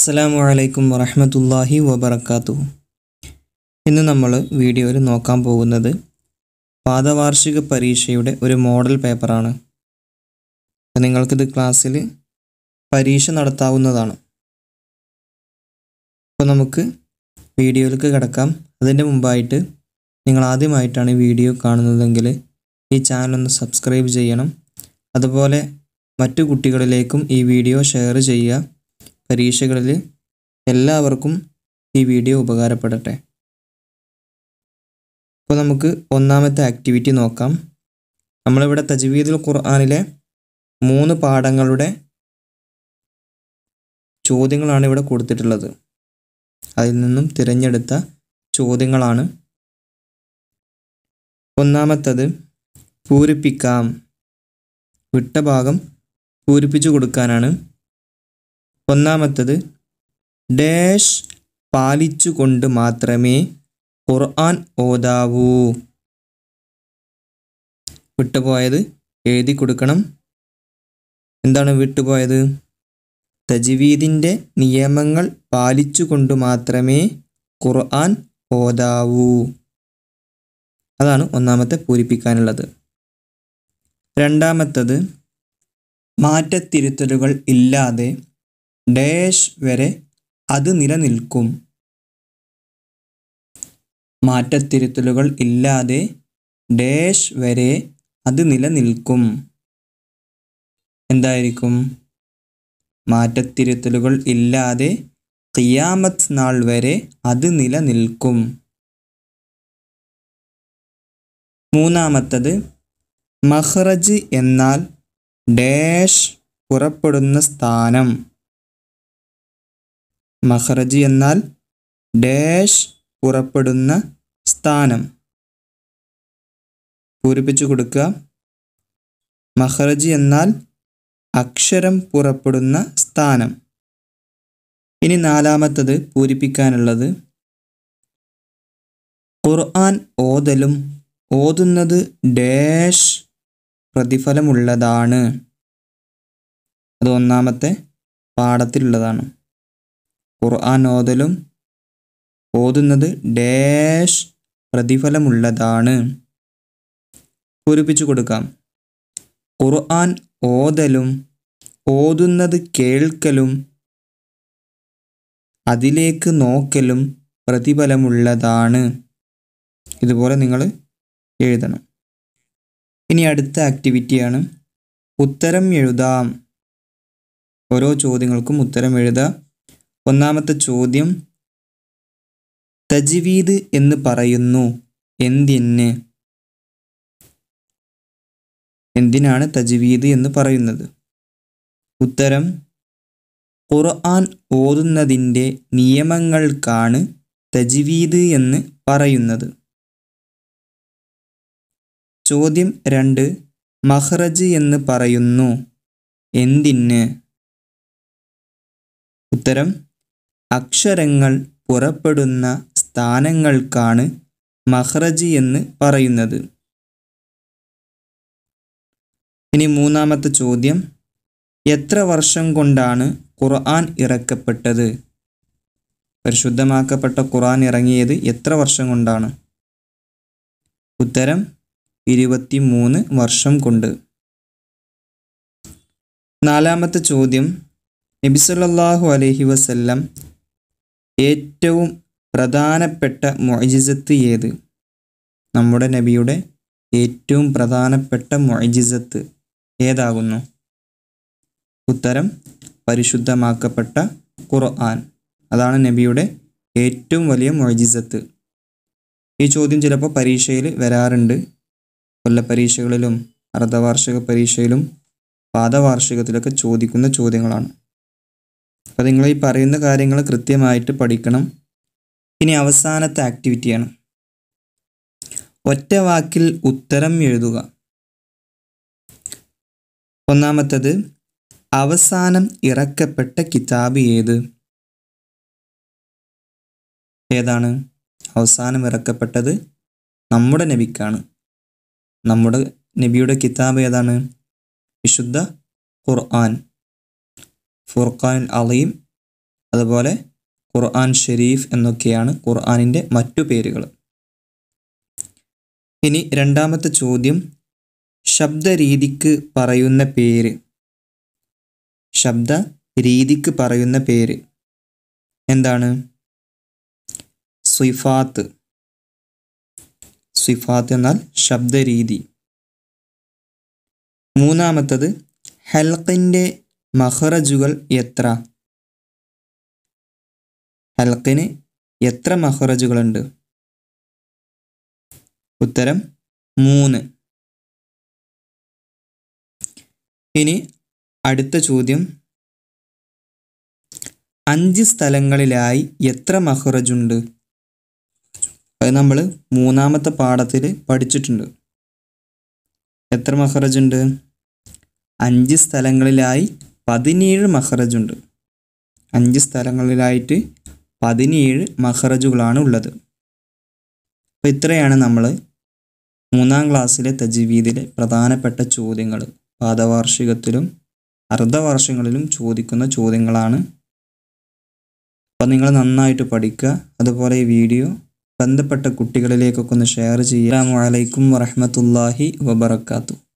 അസ്സലാമു അലൈക്കും വറഹ്മത്തുള്ളാഹി വബറകാതുഹു. ഇന്ന് നമ്മൾ വീഡിയോയിൽ നോക്കാൻ പോകുന്നത് പാദവാർഷിക പരീക്ഷയുടെ ഒരു മോഡൽ പേപ്പറാണ്. നിങ്ങൾക്കിത് ക്ലാസ്സിൽ പരീക്ഷ നടത്താവുന്നതാണ്. അപ്പോൾ നമുക്ക് വീഡിയോയിലേക്ക് കിടക്കാം. അതിന്റെ മുമ്പായിട്ട് നിങ്ങൾ ആദ്യമായിട്ടാണ് ഈ വീഡിയോ കാണുന്നതെങ്കിൽ ഈ ചാനൽ ഒന്ന് സബ്സ്ക്രൈബ് ചെയ്യണം. അതുപോലെ മറ്റു കുട്ടികളിലേക്കും ഈ വീഡിയോ ഷെയർ ചെയ്യുക. പരീക്ഷകളിൽ എല്ലാവർക്കും ഈ വീഡിയോ ഉപകാരപ്പെടട്ടെ. അപ്പോൾ നമുക്ക് ഒന്നാമത്തെ ആക്ടിവിറ്റി നോക്കാം. നമ്മളിവിടെ തജ്വീദുൽ ഖുർആാനിലെ മൂന്ന് പാഠങ്ങളുടെ ചോദ്യങ്ങളാണ് ഇവിടെ കൊടുത്തിട്ടുള്ളത്. അതിൽ നിന്നും തിരഞ്ഞെടുത്ത ചോദ്യങ്ങളാണ്. ഒന്നാമത്തത് പൂരിപ്പിക്കാം. വിട്ട ഭാഗം പൂരിപ്പിച്ചു കൊടുക്കാനാണ് ഒന്നാമത്തത് ഡാഷ് പാലിച്ചുകൊണ്ട് മാത്രമേ ഖുർആൻ ഓതാവൂ. വിട്ടുപോയത് എഴുതി കൊടുക്കണം. എന്താണ് വിട്ടുപോയത്? തജ്വീദിന്റെ നിയമങ്ങൾ പാലിച്ചുകൊണ്ട് മാത്രമേ ഖുർആൻ ഓതാവൂ. അതാണ് ഒന്നാമത്തെ പൂരിപ്പിക്കാനുള്ളത്. രണ്ടാമത്തത് മാറ്റത്തിരുത്തലുകൾ ഇല്ലാതെ ഡാഷ് വരെ അത് നിലനിൽക്കും. മാറ്റത്തിരുത്തലുകൾ ഇല്ലാതെ ഡാഷ് വരെ അത് നിലനിൽക്കും. എന്തായിരിക്കും? മാറ്റത്തിരുത്തലുകൾ ഇല്ലാതെ ഖിയാമത്ത് നാൾ വരെ അത് നിലനിൽക്കും. മൂന്നാമത്തത് മഹ്റജ് എന്നാൽ ഡാഷ് പുറപ്പെടുന്ന സ്ഥാനം. മഹ്റജ് എന്നാൽ ഡാഷ് പുറപ്പെടുന്ന സ്ഥാനം. പൂരിപ്പിച്ചു കൊടുക്കുക. മഹ്റജ് എന്നാൽ അക്ഷരം പുറപ്പെടുന്ന സ്ഥാനം. ഇനി നാലാമത്തത് പൂരിപ്പിക്കാനുള്ളത്. ഖുർആൻ ഓതലും ഓതുന്നത് ഡാഷ് പ്രതിഫലമുള്ളതാണ്. അത് ഒന്നാമത്തെ പാഠത്തിലുള്ളതാണ്. ഖുർആൻ ഓതലും ഓതുന്നത് ഡാഷ് പ്രതിഫലമുള്ളതാണ്. പൂരിപ്പിച്ചു കൊടുക്കാം. ഖുർആൻ ഓതലും ഓതുന്നത് കേൾക്കലും അതിലേക്ക് നോക്കലും പ്രതിഫലമുള്ളതാണ്. ഇതുപോലെ നിങ്ങൾ എഴുതണം. ഇനി അടുത്ത ആക്ടിവിറ്റിയാണ് ഉത്തരം എഴുതാം. ഓരോ ചോദ്യങ്ങൾക്കും ഉത്തരം എഴുതാം. ഒന്നാമത്തെ ചോദ്യം തജ്വീദ് എന്ന് പറയുന്നു എന്തിന്? എന്തിനാണ് തജ്വീദ് എന്ന് പറയുന്നത്? ഉത്തരം ഖുർആൻ ഓതുന്നതിന്റെ നിയമങ്ങൾക്കാണ് തജ്വീദ് എന്ന് പറയുന്നത്. ചോദ്യം രണ്ട് മഹ്റജ് എന്ന് പറയുന്നു എന്തിന്? ഉത്തരം അക്ഷരങ്ങൾ പുറപ്പെടുന്ന സ്ഥാനങ്ങൾക്കാണ് മഹ്റജി എന്ന് പറയുന്നത്. ഇനി മൂന്നാമത്തെ ചോദ്യം. എത്ര വർഷം കൊണ്ടാണ് ഖുർആൻ ഇറക്കപ്പെട്ടത്? പരിശുദ്ധമാക്കപ്പെട്ട ഖുർആൻ ഇറങ്ങിയത് എത്ര വർഷം കൊണ്ടാണ്? ഉത്തരം ഇരുപത്തി മൂന്ന് വർഷം കൊണ്ട്. നാലാമത്തെ ചോദ്യം. നബിസല്ലാഹു അലഹി വസല്ലം ഏറ്റവും പ്രധാനപ്പെട്ട മൊയ്ജിസത്ത് ഏത്? നമ്മുടെ നബിയുടെ ഏറ്റവും പ്രധാനപ്പെട്ട മൊയ്ജിസത്ത് ഏതാകുന്നു? ഉത്തരം പരിശുദ്ധമാക്കപ്പെട്ട ഖുർആൻ. അതാണ് നബിയുടെ ഏറ്റവും വലിയ മൊയ്ജിസത്ത് ഈ ചോദ്യം ചിലപ്പോൾ പരീക്ഷയിൽ വരാറുണ്ട്. കൊല്ലപ്പരീക്ഷകളിലും അർദ്ധവാർഷിക പരീക്ഷയിലും പാദവാർഷികത്തിലൊക്കെ ചോദിക്കുന്ന ചോദ്യങ്ങളാണ്. അപ്പോൾ നിങ്ങൾ ഈ പറയുന്ന കാര്യങ്ങൾ കൃത്യമായിട്ട് പഠിക്കണം. ഇനി അവസാനത്തെ ആക്ടിവിറ്റിയാണ് ഒറ്റ വാക്കിൽ ഉത്തരം എഴുതുക. ഒന്നാമത്തത് അവസാനം ഇറക്കപ്പെട്ട കിതാബ് ഏത്? ഏതാണ്? അവസാനം ഇറക്കപ്പെട്ടത് നമ്മുടെ നബിക്കാണ്. നമ്മുടെ നബിയുടെ കിതാബ് ഏതാണ്? വിശുദ്ധ ഖുർആൻ. ഫുർഖാൻ അലീം അതുപോലെ ഖുർആൻ ഷെരീഫ് എന്നൊക്കെയാണ് ഖുർആാനിന്റെ മറ്റു പേരുകൾ. ഇനി രണ്ടാമത്തെ ചോദ്യം ശബ്ദരീതിക്ക് പറയുന്ന പേര്. ശബ്ദ രീതിക്ക് പറയുന്ന പേര് എന്താണ്? സിഫാത്ത്. സിഫാത്ത് എന്നാൽ ശബ്ദരീതി. മൂന്നാമത്തത് ഹൽക്കിന്റെ മഹറജുകൾ എത്ര? ഹൽക്കിന് എത്ര മഹറജുകളുണ്ട്? ഉത്തരം മൂന്ന്. ഇനി അടുത്ത ചോദ്യം. അഞ്ച് സ്ഥലങ്ങളിലായി എത്ര മഹറജുണ്ട്? അത് നമ്മൾ മൂന്നാമത്തെ പാഠത്തിൽ പഠിച്ചിട്ടുണ്ട്. എത്ര മഹറജുണ്ട്? അഞ്ച് സ്ഥലങ്ങളിലായി പതിനേഴ് മഹ്റജുണ്ട്. അഞ്ച് സ്ഥലങ്ങളിലായിട്ട് പതിനേഴ് മഹ്റജുകളാണ് ഉള്ളത്. അപ്പോൾ ഇത്രയാണ് നമ്മൾ മൂന്നാം ക്ലാസ്സിലെ തജ്വീദിലെ പ്രധാനപ്പെട്ട ചോദ്യങ്ങൾ പാദവാർഷികത്തിലും അർദ്ധവാർഷികങ്ങളിലും ചോദിക്കുന്ന ചോദ്യങ്ങളാണ്. അപ്പോൾ നിങ്ങൾ നന്നായിട്ട് പഠിക്കുക. അതുപോലെ ഈ വീഡിയോ ബന്ധപ്പെട്ട കുട്ടികളിലേക്കൊക്കെ ഒന്ന് ഷെയർ ചെയ്യുക. അസ്സലാമു അലൈക്കും വറഹ്മത്തുള്ളാഹി വബറകാതുഹു.